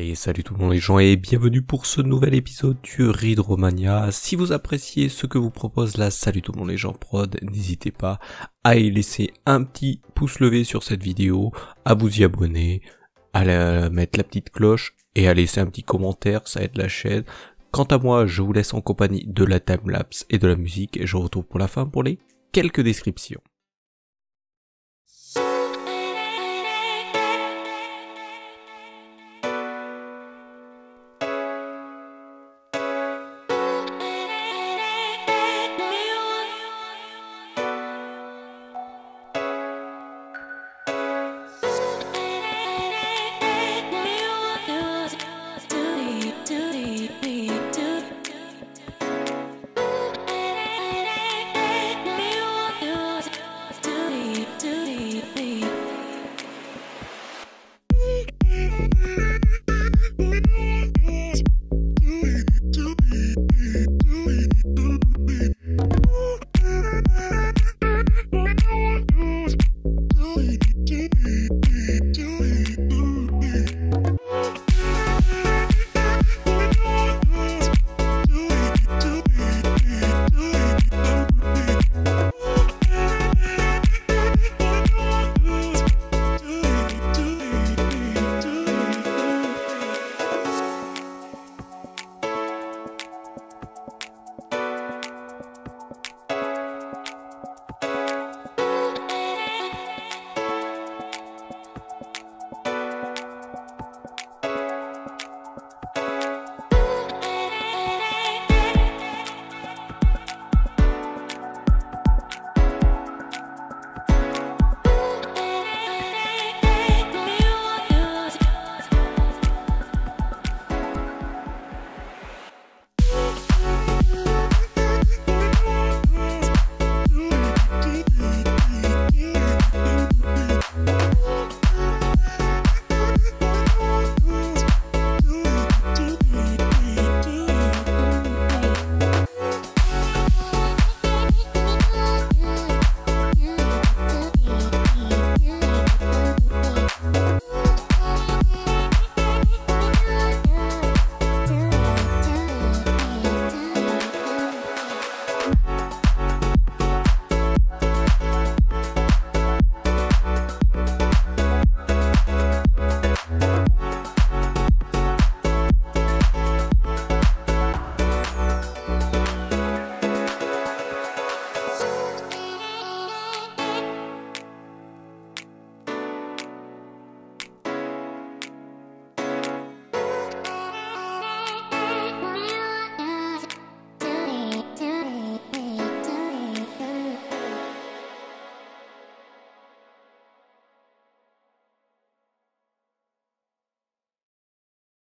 Allez, salut tout le monde les gens et bienvenue pour ce nouvel épisode du Ridromania. Si vous appréciez ce que vous propose la Salut tout le monde les gens prod, n'hésitez pas à y laisser un petit pouce levé sur cette vidéo, à vous y abonner, à mettre la petite cloche et à laisser un petit commentaire, ça aide la chaîne. Quant à moi, je vous laisse en compagnie de la timelapse et de la musique et je retrouve pour la fin pour les quelques descriptions. Tudo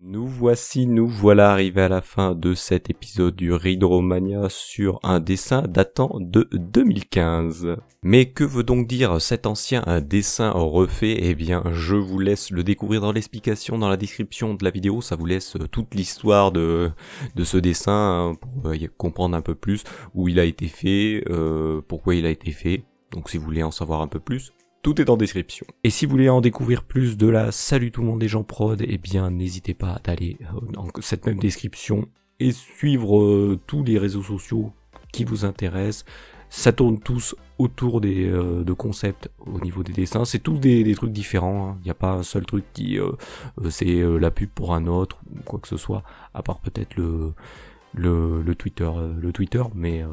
Nous voici, nous voilà arrivés à la fin de cet épisode du Ridromania sur un dessin datant de 2015. Mais que veut donc dire cet ancien dessin refait? Eh bien, je vous laisse le découvrir dans l'explication, dans la description de la vidéo, ça vous laisse toute l'histoire de, ce dessin hein, pour comprendre un peu plus où il a été fait, euh, pourquoi il a été fait. Donc si vous voulez en savoir un peu plus, tout est en description. Et si vous voulez en découvrir plus de la Salut tout le monde des gens prod, eh bien n'hésitez pas d'aller euh, dans cette même description et suivre euh, tous les réseaux sociaux qui vous intéressent. Ça tourne tous autour des euh, de concepts au niveau des dessins. C'est tous des, trucs différents. Hein. Il n'y a pas un seul truc qui c'est la pub pour un autre ou quoi que ce soit, à part peut-être le, Twitter, le Twitter, mais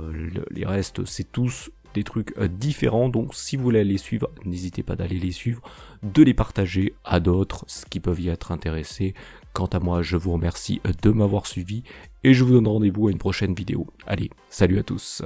les restes c'est tous des trucs euh, différents. Donc si vous voulez les suivre, n'hésitez pas d'aller les suivre, de les partager à d'autres qui peuvent y être intéressés. Quant à moi, je vous remercie de m'avoir suivi et je vous donne rendez-vous à une prochaine vidéo. Allez, salut à tous